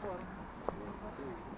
fora.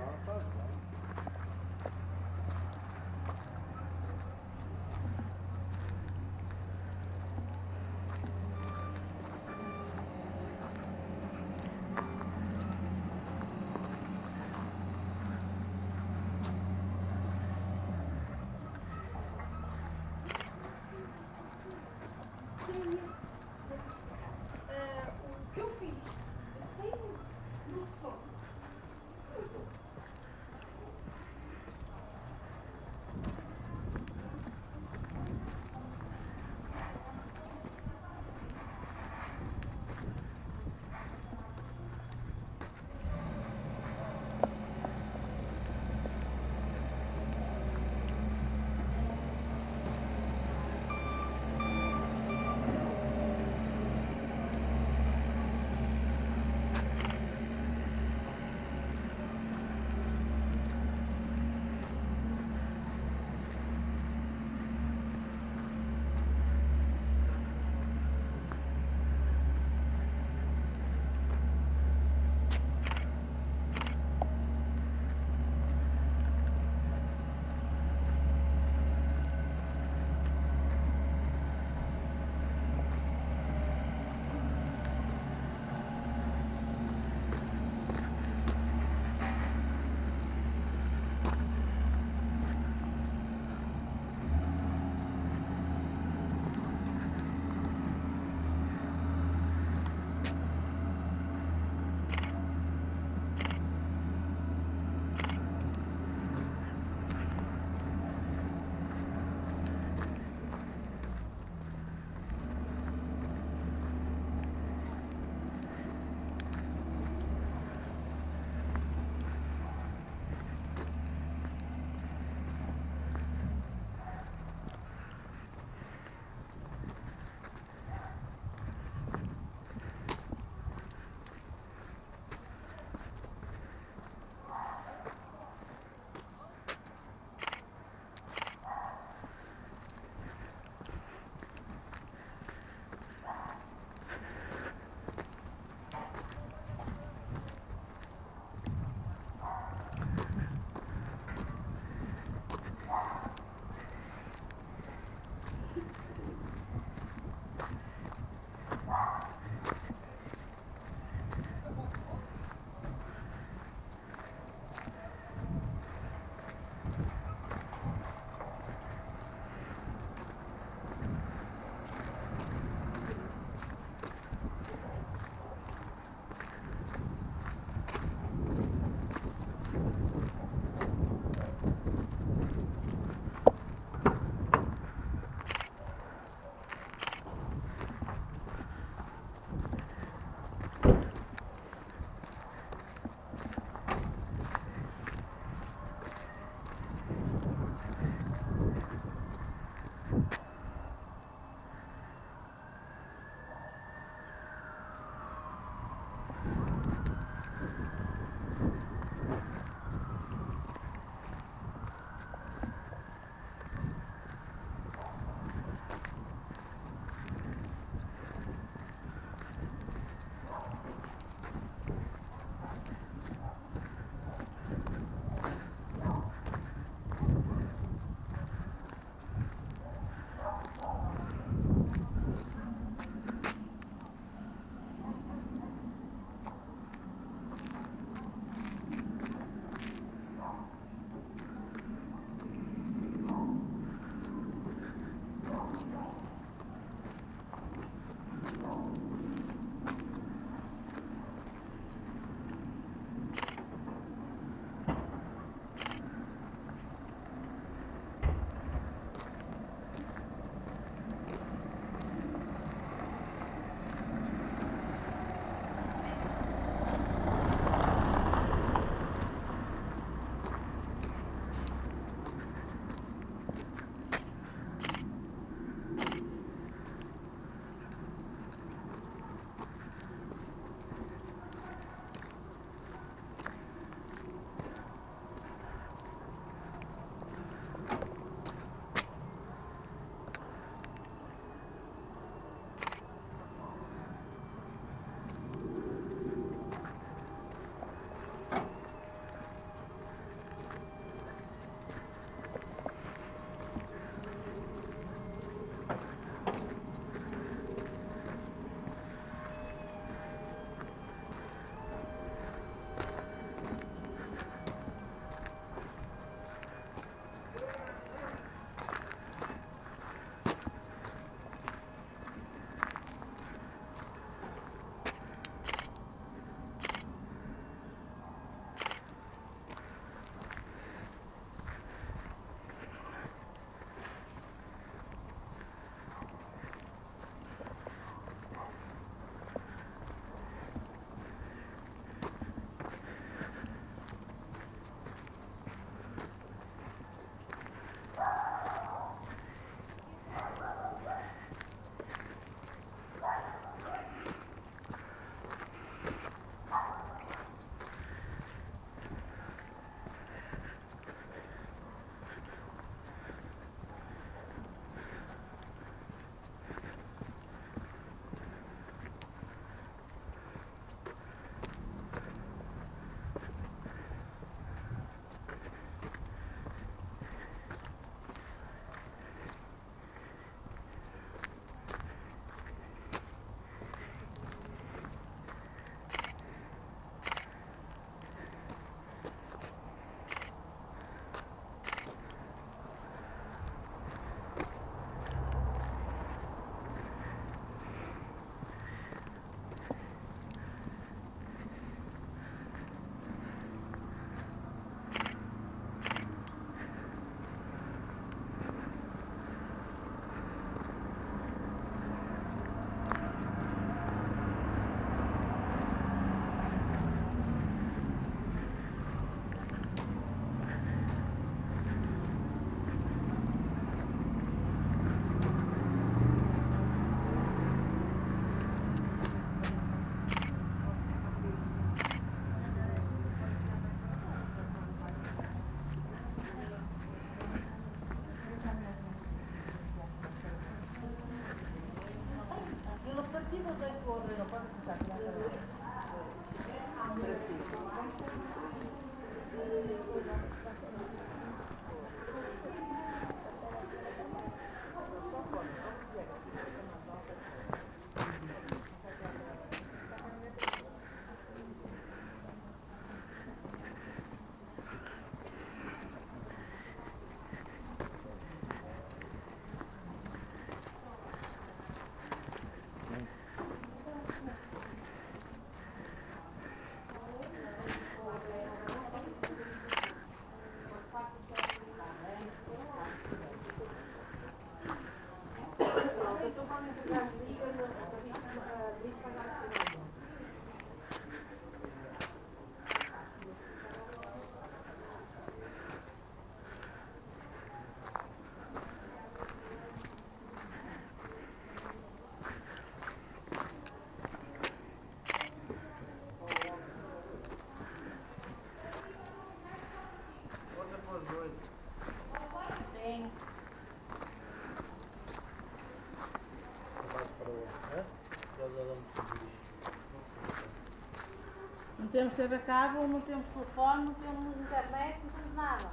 temos TV a cabo, não temos telefone, não temos internet, não temos nada.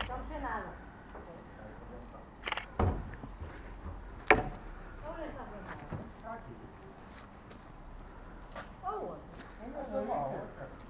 Estamos sem nada. Olha esta Está aqui. Aonde? Ainda está lá.